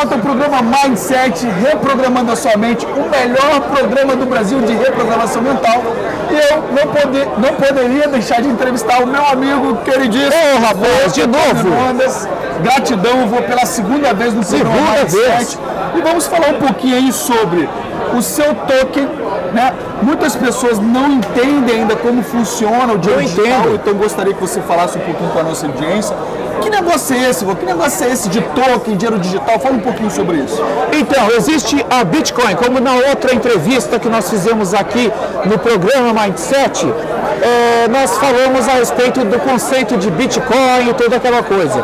volta ao programa Mindset, reprogramando a sua mente, o melhor programa do Brasil de reprogramação mental. E eu não, poder, não poderia deixar de entrevistar o meu amigo queridíssimo. Ô, rapaz, de novo. Gratidão, eu vou pela segunda vez no programa segunda Mindset. Vez. E vamos falar um pouquinho aí sobre o seu token, né? Muitas pessoas não entendem ainda como funciona o dinheiro digital, então gostaria que você falasse um pouquinho com a nossa audiência. Que negócio é esse, vô? Que negócio é esse de token, dinheiro digital? Fala um pouquinho sobre isso. Então, existe a Bitcoin, como na outra entrevista que nós fizemos aqui no programa Mindset, é, nós falamos a respeito do conceito de Bitcoin e toda aquela coisa.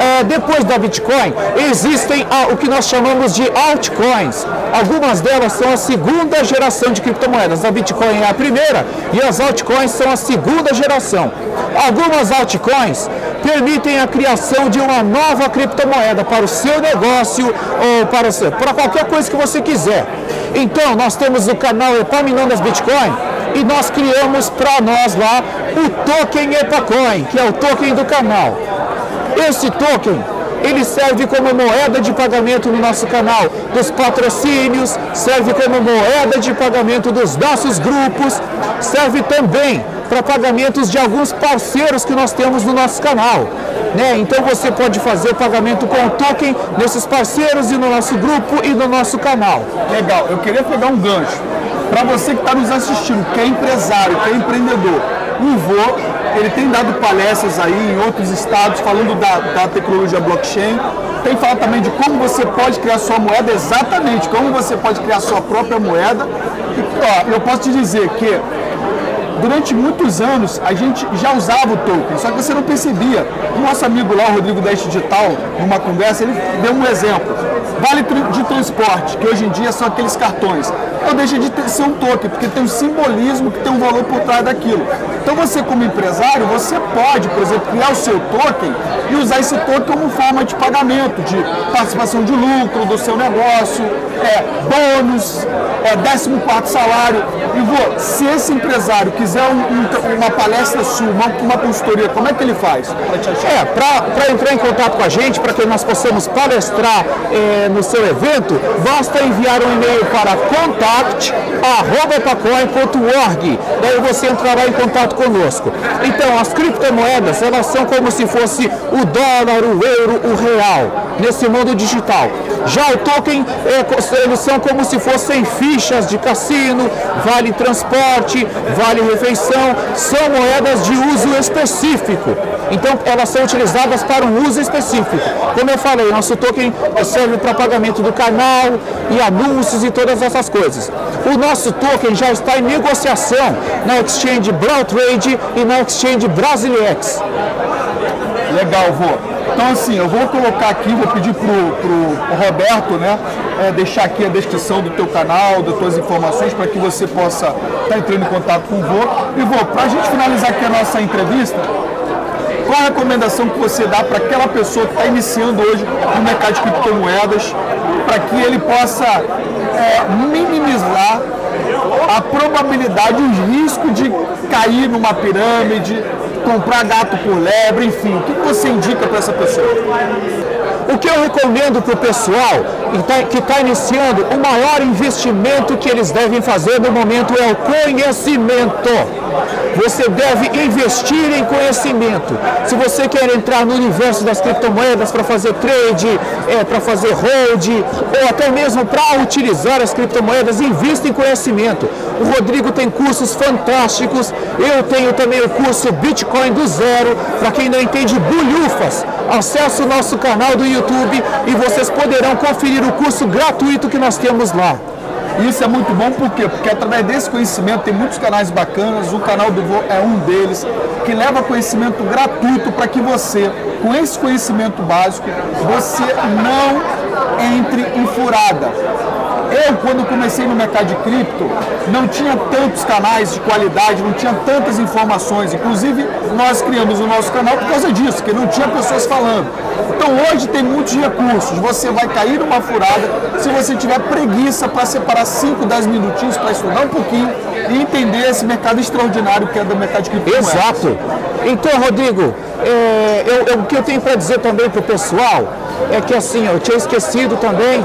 É, depois da Bitcoin, existem a, o que nós chamamos de altcoins. Algumas delas são a segunda geração de criptomoedas. A Bitcoin é a primeira e as altcoins são a segunda geração. Algumas altcoins permitem a criação de uma nova criptomoeda para o seu negócio ou para, para qualquer coisa que você quiser. Então, nós temos o canal Epaminondas Bitcoin e nós criamos para nós lá o token Epacoin, que é o token do canal. Esse token ele serve como moeda de pagamento no nosso canal dos patrocínios, serve como moeda de pagamento dos nossos grupos, serve também para pagamentos de alguns parceiros que nós temos no nosso canal. Né? Então você pode fazer o pagamento com o token nesses parceiros e no nosso grupo e no nosso canal. Legal, eu queria pegar um gancho. Para você que está nos assistindo, que é empresário, que é empreendedor, o Vô, ele tem dado palestras aí em outros estados falando da, da tecnologia blockchain. Tem falado também de como você pode criar sua moeda, exatamente, como você pode criar sua própria moeda. E ó, eu posso te dizer que durante muitos anos a gente já usava o token, só que você não percebia. O nosso amigo lá, o Rodrigo da Digital, numa conversa, ele deu um exemplo. Vale de transporte, que hoje em dia são aqueles cartões. Não deixa de ter, ser um token, porque tem um simbolismo que tem um valor por trás daquilo. Então você como empresário, você pode, por exemplo, criar o seu token e usar esse token como forma de pagamento, de participação de lucro do seu negócio, é, bônus, é, 14 quarto salário. E se esse empresário quiser um, um, uma palestra sua, uma, uma consultoria, como é que ele faz? É, para entrar em contato com a gente, para que nós possamos palestrar é, no seu evento, basta enviar um e-mail para contact.pacoin.org. Daí você entrará em contato conosco. Então, as criptomoedas, elas são como se fosse o dólar, o euro, o real, nesse mundo digital. Já o token, é, eles são como se fossem fichas de cassino, vale transporte, vale refeição, são moedas de uso específico. Então, elas são utilizadas para um uso específico. Como eu falei, nosso token serve para pagamento do canal e anúncios e todas essas coisas. O nosso token já está em negociação na Exchange Trade e na Exchange Brasilex. Legal, vô. Então assim, eu vou colocar aqui, vou pedir pro, pro Roberto, né, é, deixar aqui a descrição do teu canal, das tuas informações, para que você possa estar tá entrando em contato com o vô. E vô, para a gente finalizar aqui a nossa entrevista, qual a recomendação que você dá para aquela pessoa que está iniciando hoje no mercado de criptomoedas, para que ele possa é, minimizar a probabilidade, o risco de cair numa pirâmide, comprar gato por lebre, enfim, o que você indica para essa pessoa? O que eu recomendo para o pessoal que está iniciando, o maior investimento que eles devem fazer no momento é o conhecimento. Você deve investir em conhecimento. Se você quer entrar no universo das criptomoedas para fazer trade, é, para fazer hold, ou até mesmo para utilizar as criptomoedas, invista em conhecimento. O Rodrigo tem cursos fantásticos. Eu tenho também o curso Bitcoin do Zero. Para quem não entende, bulhufas. Acesse o nosso canal do YouTube e vocês poderão conferir o curso gratuito que nós temos lá. Isso é muito bom por quê? Porque através desse conhecimento tem muitos canais bacanas, o canal do Vô é um deles, que leva conhecimento gratuito para que você, com esse conhecimento básico, você não entre em furada. Eu, quando comecei no mercado de cripto, não tinha tantos canais de qualidade, não tinha tantas informações. Inclusive, nós criamos o nosso canal por causa disso, que não tinha pessoas falando. Então, hoje tem muitos recursos. Você vai cair numa furada se você tiver preguiça para separar 5, 10 minutinhos para estudar um pouquinho e entender esse mercado extraordinário que é do mercado de criptomoedas. Exato. Então, Rodrigo, é, eu, eu, o que eu tenho para dizer também para o pessoal é que assim, eu tinha esquecido também,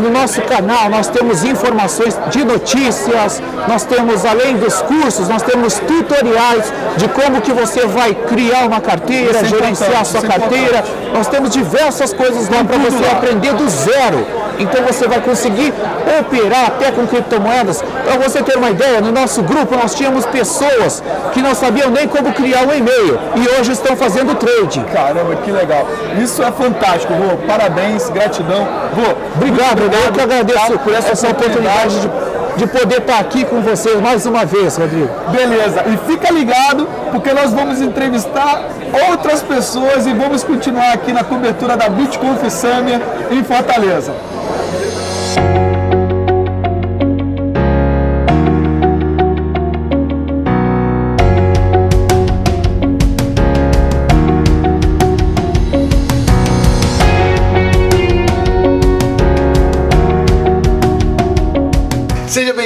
no nosso canal nós temos informações de notícias, nós temos além dos cursos, nós temos tutoriais de como que você vai criar uma carteira, Isso é gerenciar a sua é carteira. importante. Nós temos diversas coisas lá para você lá. aprender do zero. Então você vai conseguir operar até com criptomoedas. Para você ter uma ideia, no nosso grupo nós tínhamos pessoas que não sabiam nem como criar um e-mail e hoje estão fazendo trade. Caramba, que legal. Isso é fantástico, Vô. Parabéns, gratidão. Vô, Obrigado, eu que agradeço por essa, essa oportunidade de, de poder estar aqui com vocês mais uma vez, Rodrigo. Beleza, e fica ligado porque nós vamos entrevistar outras pessoas e vamos continuar aqui na cobertura da Bitconf Summer em Fortaleza.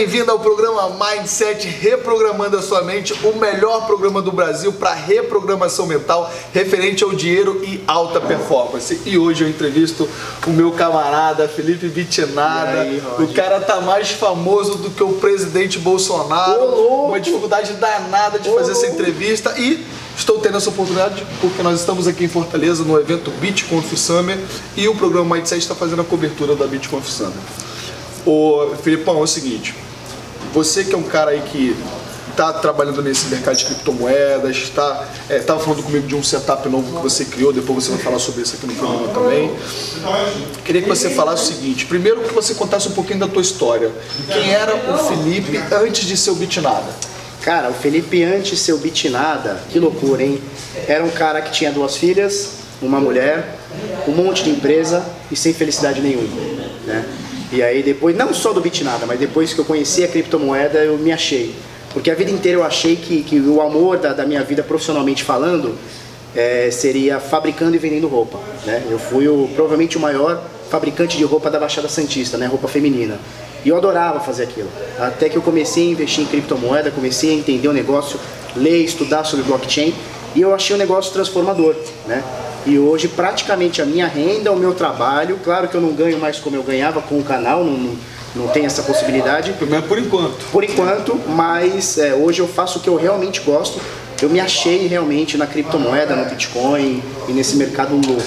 Bem-vindo ao programa Mindset Reprogramando a Sua Mente, o melhor programa do Brasil para reprogramação mental referente ao dinheiro e alta performance. E hoje eu entrevisto o meu camarada Felipe Vitinada. Aí, o cara tá mais famoso do que o presidente Bolsonaro. Ô! Uma dificuldade danada de fazer essa entrevista e estou tendo essa oportunidade porque nós estamos aqui em Fortaleza no evento BitConf Summer e o programa Mindset está fazendo a cobertura da BitConf Summer. Ô, Filipão, é o seguinte, você que é um cara aí que está trabalhando nesse mercado de criptomoedas, está é, tava falando comigo de um setup novo que você criou, depois você vai falar sobre isso aqui no programa também. Queria que você falasse o seguinte, primeiro que você contasse um pouquinho da tua história. Quem era o Felipe antes de ser o Bitnada? Cara, o Felipe antes de ser o Bitnada, que loucura, hein? Era um cara que tinha duas filhas, uma mulher, um monte de empresa e sem felicidade nenhuma, né? E aí depois, não só do Bitnada, mas depois que eu conheci a criptomoeda, eu me achei. Porque a vida inteira eu achei que, que o amor da, da minha vida profissionalmente falando é, seria fabricando e vendendo roupa, né? Eu fui o, provavelmente o maior fabricante de roupa da Baixada Santista, né? Roupa feminina. E eu adorava fazer aquilo. Até que eu comecei a investir em criptomoeda, comecei a entender o negócio, ler, estudar sobre blockchain e eu achei o negócio transformador, né? E hoje praticamente a minha renda, o meu trabalho, claro que eu não ganho mais como eu ganhava com o canal, não, não, não tem essa possibilidade, Primeiro por enquanto. por enquanto, mas é, hoje eu faço o que eu realmente gosto. Eu me achei realmente na criptomoeda, no Bitcoin e nesse mercado louco.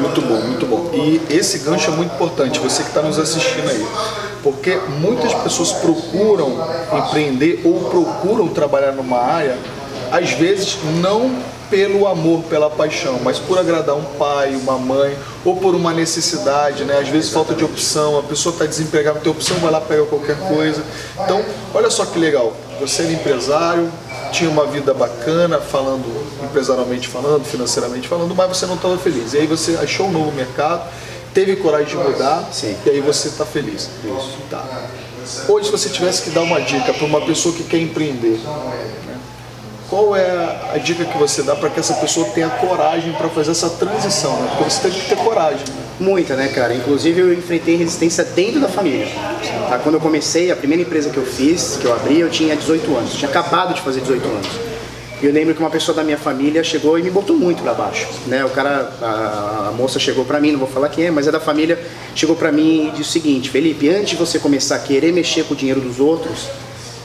Muito bom, muito bom. E esse gancho é muito importante, você que está nos assistindo aí. Porque muitas pessoas procuram empreender ou procuram trabalhar numa área, às vezes não pelo amor, pela paixão, mas por agradar um pai, uma mãe, ou por uma necessidade, né? Às vezes falta de opção, a pessoa está desempregada, não tem opção, vai lá pega qualquer coisa. Então, olha só que legal. Você era empresário, tinha uma vida bacana, falando empresarialmente falando, financeiramente falando, mas você não estava feliz. E aí você achou um novo mercado, teve coragem de mudar, Sim. e aí você está feliz. Isso. Tá. Hoje, se você tivesse que dar uma dica para uma pessoa que quer empreender, né, qual é a dica que você dá para que essa pessoa tenha coragem para fazer essa transição? Né? Porque você tem que ter coragem. né? Muita, né, cara? Inclusive eu enfrentei resistência dentro da família. Tá? Quando eu comecei, a primeira empresa que eu fiz, que eu abri, eu tinha 18 anos. Tinha acabado de fazer 18 anos. E eu lembro que uma pessoa da minha família chegou e me botou muito pra baixo, né? O cara, a, a moça chegou pra mim, não vou falar quem é, mas é da família, chegou pra mim e disse o seguinte: Felipe, antes de você começar a querer mexer com o dinheiro dos outros,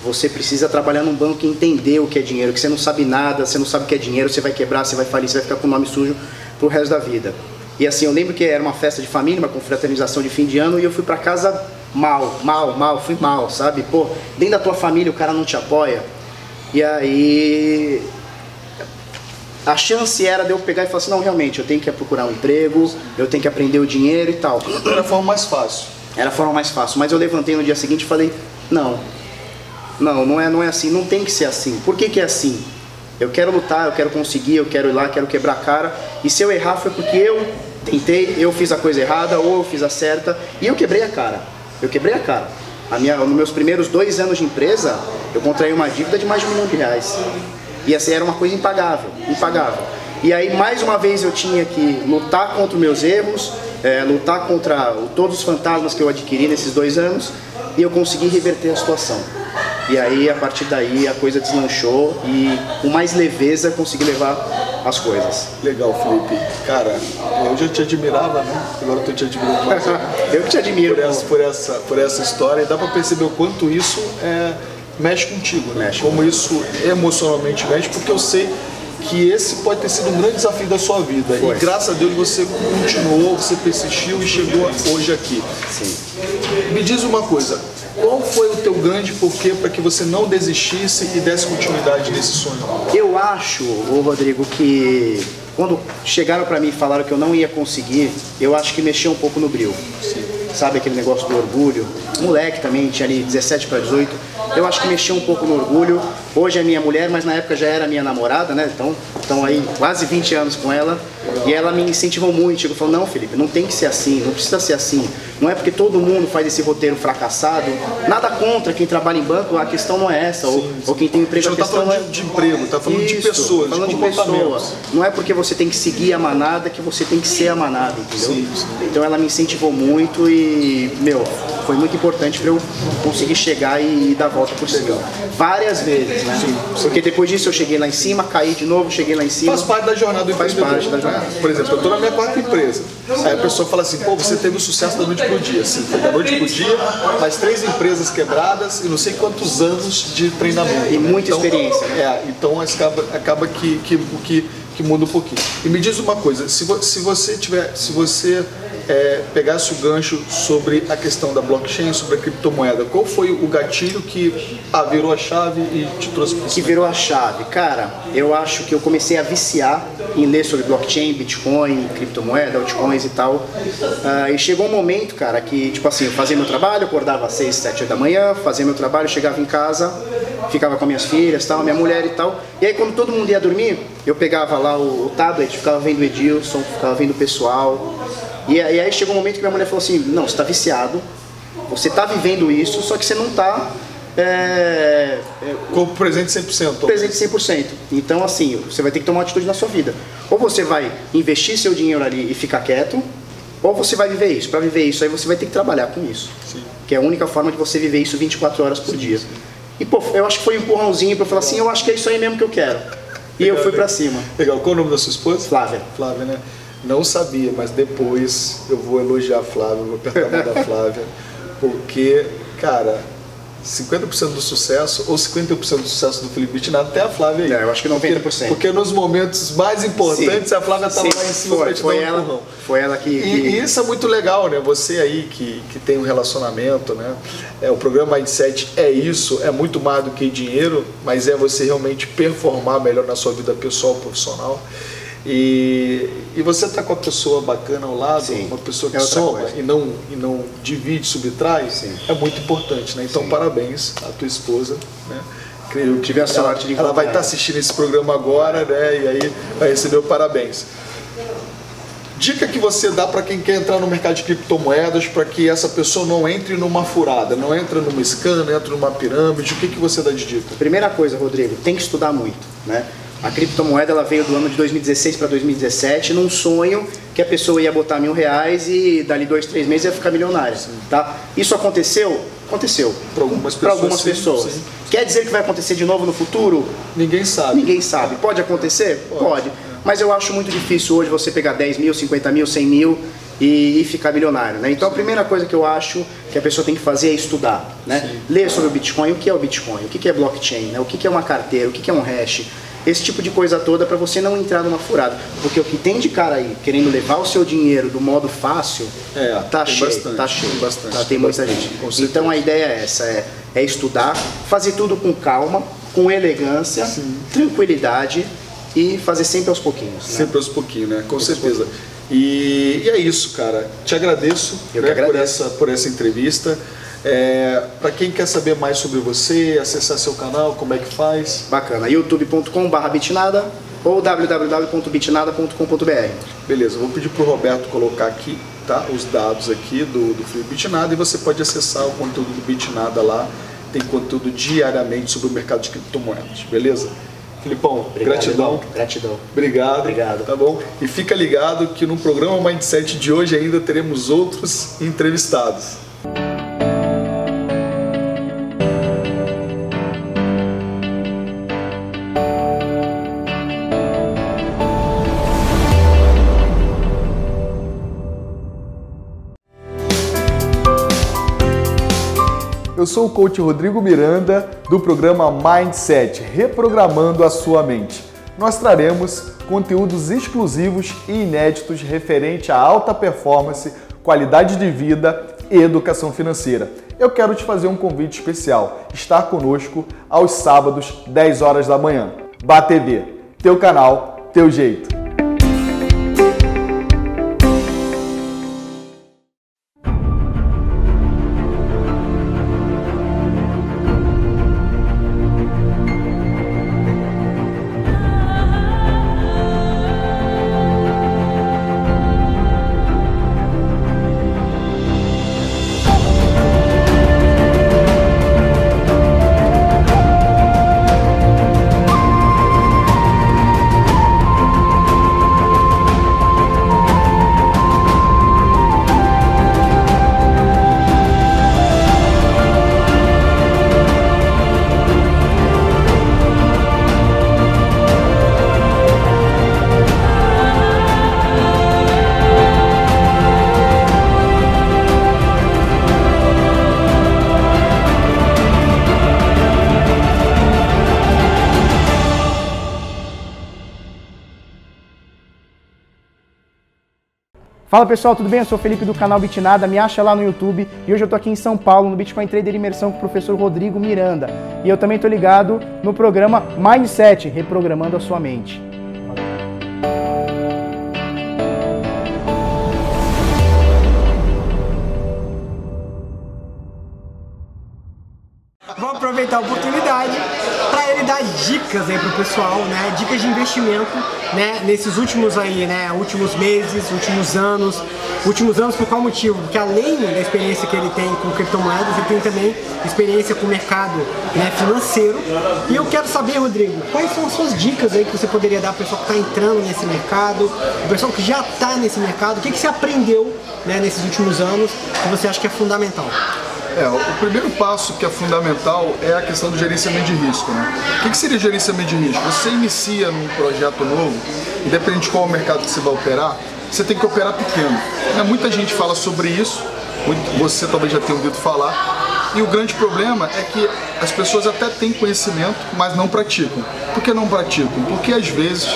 você precisa trabalhar num banco e entender o que é dinheiro, que você não sabe nada, você não sabe o que é dinheiro, você vai quebrar, você vai falir, você vai ficar com o nome sujo pro resto da vida. E assim, eu lembro que era uma festa de família, uma confraternização de fim de ano, e eu fui pra casa mal, mal, mal, fui mal, sabe? Pô, dentro da tua família o cara não te apoia. E aí a chance era de eu pegar e falar assim, não, realmente, eu tenho que procurar um emprego, eu tenho que aprender o dinheiro e tal. Era a forma mais fácil. Era a forma mais fácil. Mas eu levantei no dia seguinte e falei, não, não, não é, não é assim, não tem que ser assim. Por que, que é assim? Eu quero lutar, eu quero conseguir, eu quero ir lá, quero quebrar a cara. E se eu errar foi porque eu tentei, eu fiz a coisa errada ou eu fiz a certa e eu quebrei a cara. Eu quebrei a cara. A minha, nos meus primeiros dois anos de empresa, eu contraí uma dívida de mais de um milhão de reais. E assim era uma coisa impagável, impagável. E aí mais uma vez eu tinha que lutar contra os meus erros, é, lutar contra todos os fantasmas que eu adquiri nesses dois anos e eu consegui reverter a situação. E aí, a partir daí, a coisa deslanchou e com mais leveza consegui levar as coisas. Legal, Felipe. Cara, eu já te admirava, né? Agora eu tô te admirando mais. eu que te admiro. Por essa, por essa, por essa história. E dá pra perceber o quanto isso é, mexe contigo, né? Mexe. Como isso emocionalmente mexe, porque eu sei que esse pode ter sido um grande desafio da sua vida. Foi. E graças a Deus você continuou, você persistiu e chegou hoje aqui. Sim. Me diz uma coisa, foi o teu grande porquê para que você não desistisse e desse continuidade nesse sonho? Eu acho, ô Rodrigo, que quando chegaram pra mim e falaram que eu não ia conseguir, eu acho que mexeu um pouco no brilho. Sabe aquele negócio do orgulho? Moleque também, tinha ali 17 para 18. Eu acho que mexeu um pouco no orgulho. Hoje é minha mulher, mas na época já era minha namorada, né? Então, estão aí quase 20 anos com ela. E ela me incentivou muito. E falou: Não, Felipe, não tem que ser assim, não precisa ser assim. Não é porque todo mundo faz esse roteiro fracassado. Nada contra quem trabalha em banco, a questão não é essa. ou, ou quem tem A emprego, a não está questão falando é. de, de emprego, está falando de Isso, pessoas, falando de de pessoa. Não é porque você tem que seguir a manada que você tem que ser a manada, entendeu? Sim, sim. Então ela me incentivou muito e, meu, foi muito importante para eu conseguir chegar e dar a volta por cima. Várias vezes, né? Porque depois disso eu cheguei lá em cima, caí de novo, cheguei lá em cima. Faz parte da jornada do Faz parte da jornada. Por exemplo, eu estou na minha quarta empresa. Aí a pessoa fala assim, pô, você teve o sucesso da noite pro dia. Sim, foi da noite pro dia, mais três empresas quebradas e não sei quantos anos de treinamento. E muita experiência, né? É, então acaba, acaba que, que, que, que muda um pouquinho. E me diz uma coisa, se, vo- se você tiver, se você é, pegasse o gancho sobre a questão da blockchain, sobre a criptomoeda, qual foi o gatilho que ah, virou a chave e te trouxe para que virou a chave. Cara, eu acho que eu comecei a viciar em ler sobre blockchain, Bitcoin, criptomoeda, altcoins e tal. Ah, e chegou um momento, cara, que, tipo assim, eu fazia meu trabalho, acordava às 6, 7 da manhã, fazia meu trabalho, chegava em casa, ficava com minhas filhas, tal, minha mulher e tal. E aí, quando todo mundo ia dormir, eu pegava lá o, o tablet, ficava vendo Edilson, ficava vendo o pessoal. E, aí- e aí chegou um momento que minha mulher falou assim: Não, você tá viciado, você tá vivendo isso, só que você não tá. é, é, Corpo presente 100%. presente 100%. Então, assim, você vai ter que tomar uma atitude na sua vida. Ou você vai investir seu dinheiro ali e ficar quieto, ou você vai viver isso. Para viver isso, aí você vai ter que trabalhar com isso. Que é a única forma de você viver isso 24 horas por dia. E, pô, eu acho que foi um empurrãozinho para eu falar assim, eu acho que é isso aí mesmo que eu quero. E eu fui para cima. Legal, qual o nome da sua esposa? Flávia. Flávia, né? Não sabia, mas depois eu vou elogiar a Flávia, vou apertar a mão da Flávia, porque, cara, 50% do sucesso ou 51% do sucesso do Felipe Bittinado até a Flávia aí. É, eu acho que 90%. Porque, porque nos momentos mais importantes Sim. a Flávia estava lá em cima foi, foi um ela, empurrão. foi ela que, E, que- e isso é muito legal, né? Você aí que, que tem um relacionamento, né? É, o programa Mindset é isso, é muito mais do que dinheiro, mas é você realmente performar melhor na sua vida pessoal, profissional. E, e você tá com a pessoa bacana ao lado, Sim, uma pessoa que é soma coisa. e não, e não divide, subtrai, Sim. é muito importante, né? Então parabéns à tua esposa, né? Creio que Tive a ela, sorte de ela vai encontrar estar ela. assistindo esse programa agora, né? E aí vai receber o parabéns. Dica que você dá para quem quer entrar no mercado de criptomoedas para que essa pessoa não entre numa furada, não entre numa scan, não entre numa pirâmide, o que, que você dá de dica? Primeira coisa, Rodrigo, tem que estudar muito, né? A criptomoeda ela veio do ano de 2016 para 2017 num sonho que a pessoa ia botar mil reais e dali dois, três meses ia ficar milionária, tá? Isso aconteceu? Aconteceu. Para algumas pessoas. algumas sim, pessoas. sim. Quer dizer que vai acontecer de novo no futuro? Ninguém sabe. Ninguém sabe. Pode acontecer? Pode. Mas eu acho muito difícil hoje você pegar 10 mil, 50 mil, 100 mil e, e ficar milionário. Né? Então a primeira coisa que eu acho que a pessoa tem que fazer é estudar. Né? Ler sobre o Bitcoin, o que é o Bitcoin, o que é blockchain, né? o que é uma carteira, o que é um hash. Esse tipo de coisa toda para você não entrar numa furada. Porque o que tem de cara aí querendo levar o seu dinheiro do modo fácil, É, tá cheio, bastante, tá cheio. tem bastante, tá, tem muita bastante, gente. Então a ideia é essa, é, é estudar, fazer tudo com calma, com elegância, tranquilidade e fazer sempre aos pouquinhos. né? Sempre aos pouquinhos, né? Com certeza. E, e é isso, cara. Te agradeço, né, que por, agradeço. essa, por essa entrevista. É, para quem quer saber mais sobre você, acessar seu canal, como é que faz? Bacana. youtube.com.br bitnada ou www.bitnada.com.br. Beleza, vou pedir pro Roberto colocar aqui, tá? Os dados aqui do, do Felipe Bitnada e você pode acessar o conteúdo do Bitnada lá. Tem conteúdo diariamente sobre o mercado de criptomoedas, beleza? Filipão, Obrigado, gratidão. irmão. Gratidão. Obrigado. Obrigado. Tá bom? E fica ligado que no programa Mindset de hoje ainda teremos outros entrevistados. Sou o coach Rodrigo Miranda do programa Mindset Reprogramando a Sua Mente. Nós traremos conteúdos exclusivos e inéditos referente à alta performance, qualidade de vida e educação financeira. Eu quero te fazer um convite especial: estar conosco aos sábados, 10 horas da manhã. BATV, teu canal, teu jeito. Fala pessoal, tudo bem? Eu sou o Felipe do canal Bitnada, me acha lá no YouTube e hoje eu tô aqui em São Paulo no Bitcoin Trader Imersão com o professor Rodrigo Miranda. E eu também tô ligado no programa Mindset, reprogramando a sua mente. Dicas aí pro pessoal, né? Dicas de investimento, né? Nesses últimos aí, né? Últimos meses, últimos anos. Últimos anos por qual motivo? Porque além da experiência que ele tem com criptomoedas, ele tem também experiência com o mercado né, financeiro. E eu quero saber, Rodrigo, quais são as suas dicas aí que você poderia dar para o pessoal que está entrando nesse mercado, o pessoal que já está nesse mercado, o que, que você aprendeu né, nesses últimos anos que você acha que é fundamental? É, o primeiro passo que é fundamental é a questão do gerenciamento de risco. Né? O que, seria gerenciamento de risco? Você inicia num projeto novo, independente de qual mercado que você vai operar, você tem que operar pequeno. Né? Muita gente fala sobre isso, você talvez já tenha ouvido falar, e o grande problema é que as pessoas até têm conhecimento, mas não praticam. Por que não praticam? Porque às vezes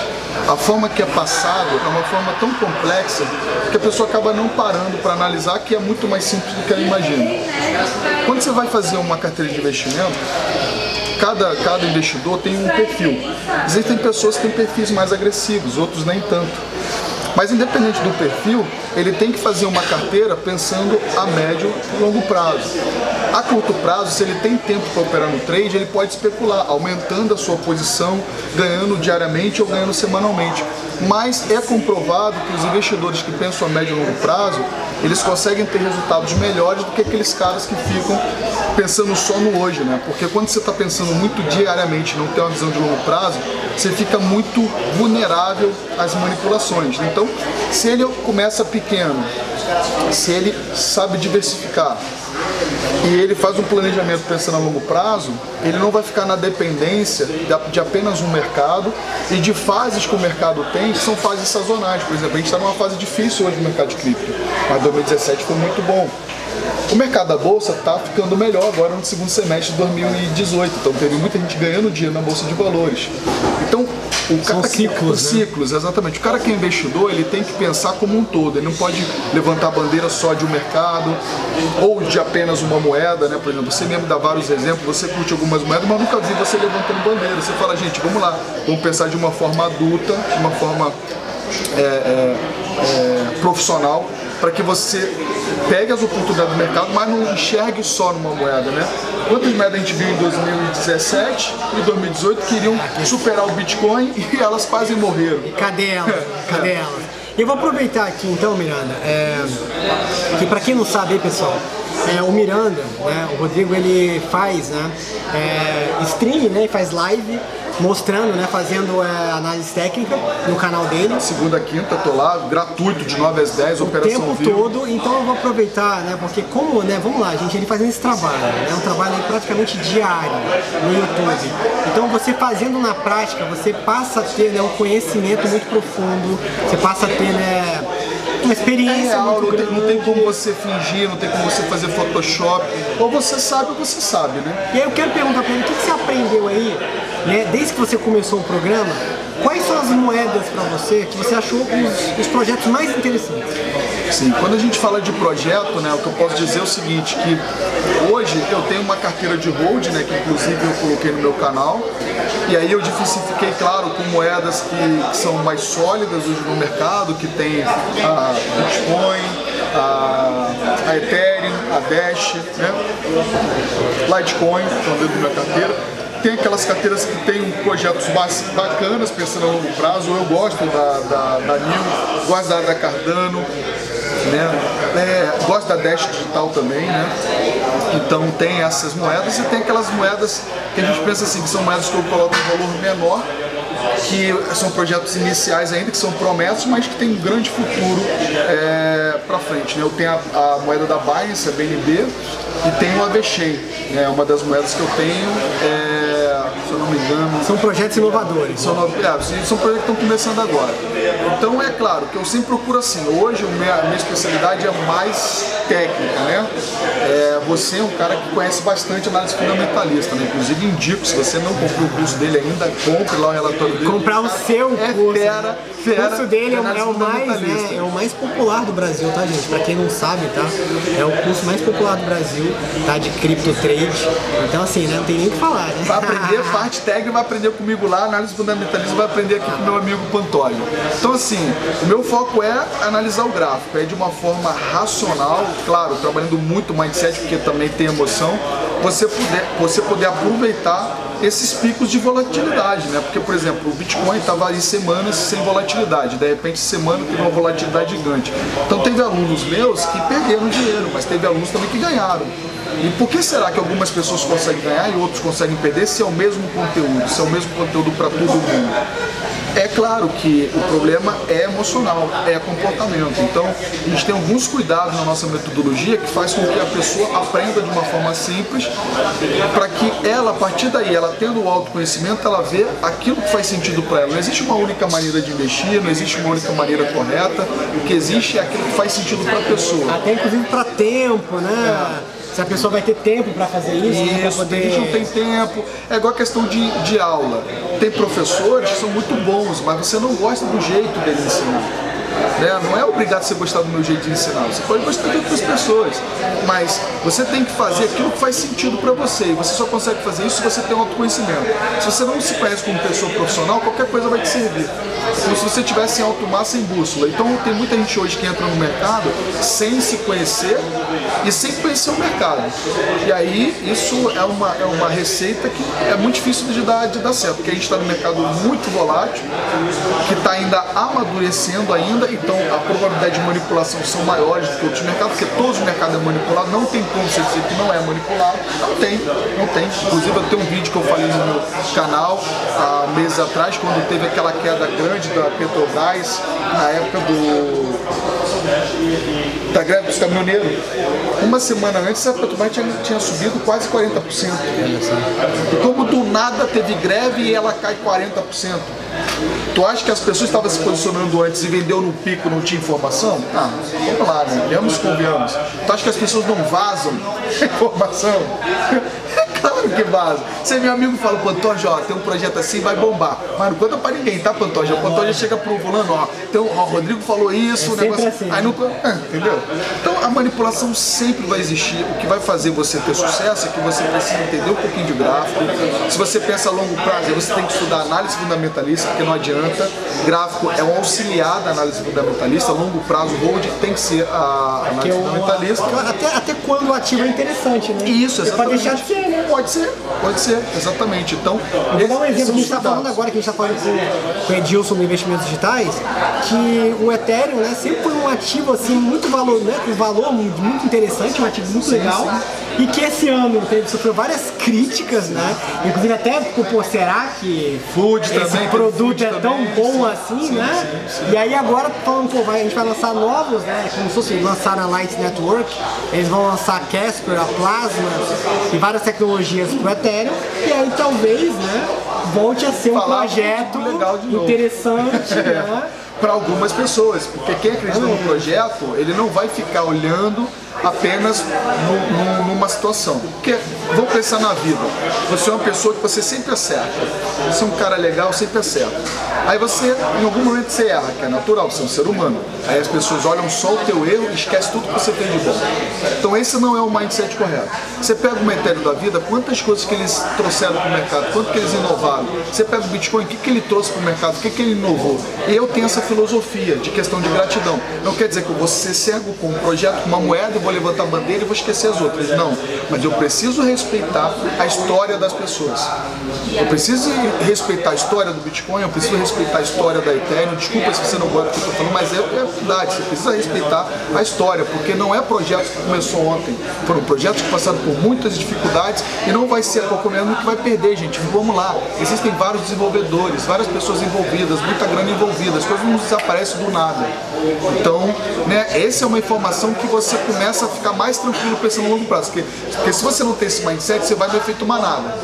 a forma que é passado é uma forma tão complexa que a pessoa acaba não parando para analisar que é muito mais simples do que ela imagina. Quando você vai fazer uma carteira de investimento, cada, cada investidor tem um perfil. Existem pessoas que têm perfis mais agressivos, outros nem tanto. Mas independente do perfil, ele tem que fazer uma carteira pensando a médio e longo prazo. A curto prazo, se ele tem tempo para operar no trade, ele pode especular, aumentando a sua posição, ganhando diariamente ou ganhando semanalmente. Mas é comprovado que os investidores que pensam a médio e longo prazo, eles conseguem ter resultados melhores do que aqueles caras que ficam pensando só no hoje, né? Porque quando você está pensando muito diariamente, não tem uma visão de longo prazo, você fica muito vulnerável às manipulações. Então, se ele começa pequeno, se ele sabe diversificar, e ele faz um planejamento pensando a longo prazo, ele não vai ficar na dependência de apenas um mercado e de fases que o mercado tem, que são fases sazonais. Por exemplo, a gente está numa fase difícil hoje no mercado de cripto, mas 2017 foi muito bom. O mercado da bolsa está ficando melhor agora no segundo semestre de 2018. Então teve muita gente ganhando dinheiro na bolsa de valores. Então o cara São que, ciclos, né? ciclos, exatamente. O cara que é investidor, ele tem que pensar como um todo. Ele não pode levantar a bandeira só de um mercado ou de apenas uma moeda, né? Por exemplo, você mesmo dá vários exemplos, você curte algumas moedas, mas nunca vi você levantando bandeira. Você fala, gente, vamos lá, vamos pensar de uma forma adulta, de uma forma é, é, é, profissional, para que você pegue as oportunidades do mercado, mas não enxergue só numa moeda, né? Quantas moedas a gente viu em 2017 e 2018 que queriam superar o Bitcoin e elas quase morreram. Cadê ela? Cadê ela? E eu vou aproveitar aqui então, Miranda, é, que para quem não sabe, pessoal, é, o Miranda, né, o Rodrigo, ele faz né, é, stream, né, faz live mostrando, né, fazendo é, análise técnica no canal dele. Segunda, quinta, tô lá, gratuito, de 9 às 10, o operação tempo vivo. todo, então eu vou aproveitar, né, porque como, né, vamos lá, gente, ele fazendo esse trabalho, né, é um trabalho praticamente diário no YouTube. Então você fazendo na prática, você passa a ter, né, um conhecimento muito profundo, você passa a ter, né, uma experiência é real, muito não tem, não tem como você fingir, não tem como você fazer Photoshop. Ou você sabe ou você sabe, né? E aí eu quero perguntar pra ele, o que, que você aprendeu aí, né, desde que você começou o programa, quais são as moedas pra você que você achou os, os projetos mais interessantes? Sim, quando a gente fala de projeto, né, o que eu posso dizer é o seguinte, que hoje eu tenho uma carteira de hold, né, que inclusive eu coloquei no meu canal, e aí eu diversifiquei, claro, com moedas que, que são mais sólidas hoje no mercado, que tem a Bitcoin, a, a Ethereum, a Dash, né, Litecoin, estão dentro da minha carteira. Tem aquelas carteiras que tem projetos ba- bacanas, pensando a longo prazo. Eu gosto da, da, da Nil, gosto da, da Cardano, né? É, gosto da Dash Digital também, né? Então tem essas moedas e tem aquelas moedas que a gente pensa assim, que são moedas que eu coloco um valor menor, que são projetos iniciais ainda, que são promessas, mas que tem um grande futuro é, para frente. Né? Eu tenho a, a moeda da Binance, a BNB, e tenho a VeChain, né? uma das moedas que eu tenho, é, se eu não me engano, São projetos inovadores. são, no- é, são projetos que estão começando agora. Então é claro que eu sempre procuro assim. Hoje o minha- a minha especialidade é mais técnica, né? É, você é um cara que conhece bastante análise fundamentalista, né? Inclusive indico, se você não comprou o curso dele ainda, compre lá o relatório dele. Comprar o seu é curso. Fera, fera o curso dele é, é o mais, né, é o mais popular do Brasil, tá, gente? Pra quem não sabe, tá? É o curso mais popular do Brasil, tá? De cripto trade. Então, assim, né? Não tem nem o que falar, né? Vai aprender parte técnica, vai aprender comigo lá, análise fundamentalista, vai aprender aqui com meu amigo Pantoja. Então assim, o meu foco é analisar o gráfico, é de uma forma racional, claro, trabalhando muito mindset, porque também tem emoção, você poder, você poder aproveitar esses picos de volatilidade, né? Porque, por exemplo, o Bitcoin estava em semanas sem volatilidade, de repente semana teve uma volatilidade gigante. Então teve alunos meus que perderam dinheiro, mas teve alunos também que ganharam. E por que será que algumas pessoas conseguem ganhar e outros conseguem perder se é o mesmo conteúdo, se é o mesmo conteúdo para todo mundo? É claro que o problema é emocional, é comportamento. Então, a gente tem alguns cuidados na nossa metodologia que faz com que a pessoa aprenda de uma forma simples, para que ela, a partir daí, ela tendo o autoconhecimento, ela vê aquilo que faz sentido para ela. Não existe uma única maneira de investir, não existe uma única maneira correta. O que existe é aquilo que faz sentido para a pessoa. Até inclusive pra tempo, né? Se a pessoa vai ter tempo pra fazer isso, né? Isso, poder... tem gente não tem tempo. É igual a questão de, de aula. Tem professores que são muito bons, mas você não gosta do jeito dele ensinar. Né? Não é obrigado você gostar do meu jeito de ensinar. Você pode gostar de outras pessoas, mas você tem que fazer aquilo que faz sentido para você. E você só consegue fazer isso se você tem um autoconhecimento. Se você não se conhece como pessoa profissional, qualquer coisa vai te servir. Como se você tivesse em alto mar sem bússola. Então tem muita gente hoje que entra no mercado sem se conhecer e sem conhecer o mercado. E aí isso é uma, é uma receita que é muito difícil de dar, de dar certo, porque a gente está no mercado muito volátil, que está ainda amadurecendo ainda, então a probabilidade de manipulação são maiores do que outros mercados, porque todos os mercados é manipulado, não tem como você dizer que não é manipulado, não tem, não tem. Inclusive eu tenho um vídeo que eu falei no meu canal há meses atrás, quando teve aquela queda grande da Petrobras, na época do da greve dos caminhoneiros. Uma semana antes a Petrobras tinha, tinha subido quase 40%. E como do nada teve greve e ela cai 40%. Tu acha que as pessoas estavam se posicionando antes e vendeu no pico não tinha informação? Ah, vamos lá, né? Vamos convenhamos. Tu acha que as pessoas não vazam informação? É claro que vaza. Você é meu amigo e fala, Pantoja, ó, tem um projeto assim, vai bombar. Mas não conta pra ninguém, tá, Pantoja? O Pantoja chega pro fulano, ó, um, ó, o Rodrigo falou isso, o sempre negócio. assim. Aí não conta, ah, entendeu? Então a manipulação sempre vai existir. O que vai fazer você ter sucesso é que você precisa entender um pouquinho de gráfico. Se você pensa a longo prazo, você tem que estudar análise fundamentalista, porque não adianta. Gráfico é um auxiliar da análise fundamentalista, a longo prazo, hold tem que ser a análise é uma- fundamentalista. até, até quando o ativo é interessante, né? Isso, exatamente. deixar de ser, né? Pode ser, pode ser, exatamente. Então, Eu vou dar um exemplo que a gente está falando agora, que a gente está falando com, com o Edilson no Investimentos Digitais, que o Ethereum né, sempre foi um ativo assim, muito valor, né, com valor muito interessante, um ativo muito legal, e que esse ano teve, sofreu várias críticas, né? Inclusive até, pô, será que Food esse também, produto food é tão também, bom sim, assim, sim, né? sim, E aí agora falando, pô, vai, a gente vai lançar novos, né? Como se fosse lançar a Light Network, eles vão lançar a Casper, a Plasma e várias tecnologias pro Ethereum, e aí talvez, né, volte a ser um Falar projeto legal interessante, né? para algumas pessoas, porque quem acredita no projeto, ele não vai ficar olhando apenas no, no, numa situação. Porque, vamos pensar na vida, você é uma pessoa que você sempre acerta, você é um cara legal, sempre acerta. Aí você, em algum momento você erra, que é natural, você é um ser humano. Aí as pessoas olham só o teu erro e esquecem tudo que você fez de bom. Então esse não é o mindset correto. Você pega o Metério da vida, quantas coisas que eles trouxeram para o mercado, quanto que eles inovaram. Você pega o Bitcoin, o que, que ele trouxe para o mercado, o que, que ele inovou. E eu tenho essa filosofia de questão de gratidão. Não quer dizer que eu vou ser cego com um projeto, com uma moeda e vou levantar a bandeira e vou esquecer as outras. Não, mas eu preciso respeitar a história das pessoas. Eu preciso respeitar a história do Bitcoin, eu preciso respeitar a história da Ethereum. Desculpa se você não gosta do que eu estou falando, mas é, é verdade. Você precisa respeitar a história, porque não é projeto que começou ontem. Foram projetos que passaram por muitas dificuldades e não vai ser a qualquer momento que vai perder, gente. Vamos lá. Existem vários desenvolvedores, várias pessoas envolvidas, muita grana envolvida. As coisas não desaparecem do nada. Então, né, essa é uma informação que você começa a ficar mais tranquilo pensando no longo prazo. Porque, porque se você não tem esse mindset, você vai no efeito manada.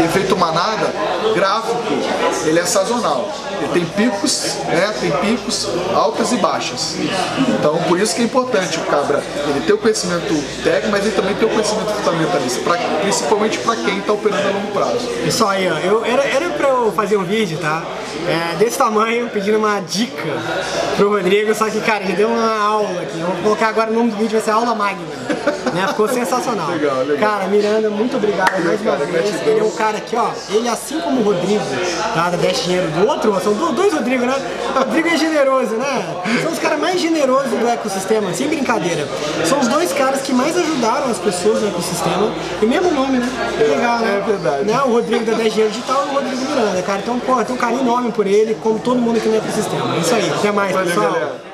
O efeito manada, gráfico, ele é sazonal. Ele tem picos, né? Tem picos, altas e baixas. Então, por isso que é importante o cabra, ele ter o conhecimento técnico, mas ele também tem o conhecimento fundamentalista, pra, principalmente para quem está operando a longo prazo. Isso aí, ó. Eu, era, era pra eu fazer um vídeo, tá? É, desse tamanho, pedindo uma dica pro Rodrigo, só que, cara, ele deu uma aula aqui. Eu vou colocar agora o nome do vídeo, vai ser Aula Magna. Né? Ficou sensacional. Legal, legal. Cara, Miranda, muito obrigado mais uma cara, vez. gratidão. Ele é um cara aqui, ó. Ele, assim como o Rodrigo, tá? Da Dash Dinheiro, do outro, são do- dois Rodrigo, né? O Rodrigo é generoso, né? São os caras mais generosos do ecossistema, sem brincadeira. São os dois caras que mais ajudaram as pessoas no ecossistema. E mesmo nome, né? Legal, né? é verdade. Né? O Rodrigo da 10 Dinheiro Digital e o Rodrigo Miranda, cara. Então, pô, tem um carinho enorme por ele, como todo mundo aqui no ecossistema. É isso aí. Até mais, Valeu, pessoal. galera.